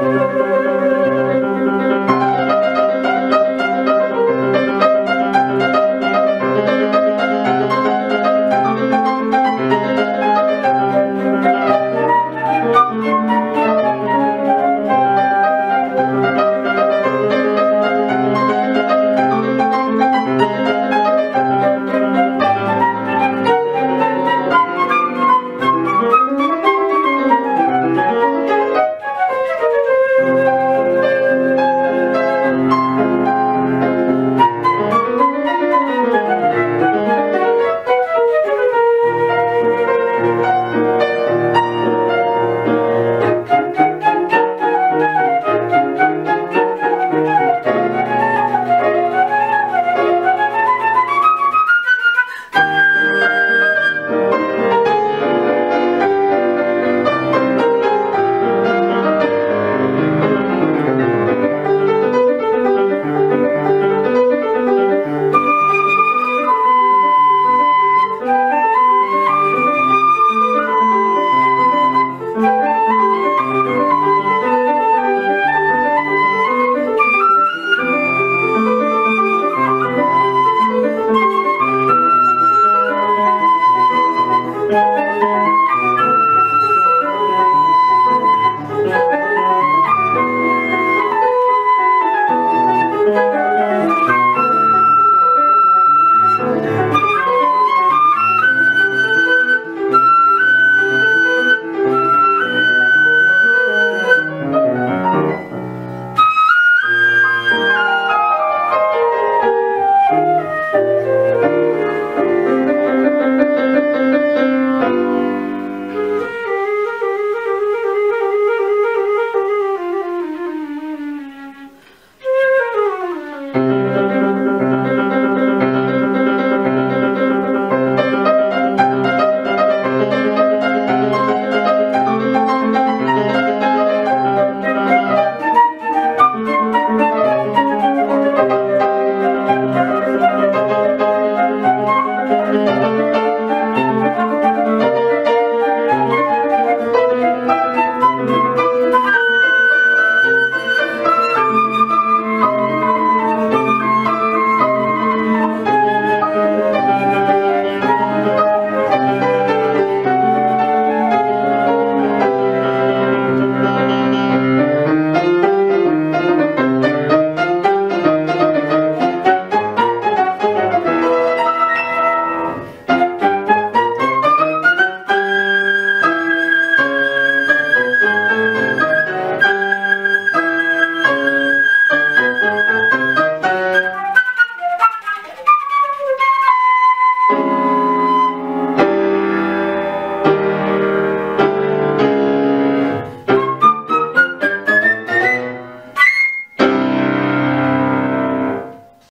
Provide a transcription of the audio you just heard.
Música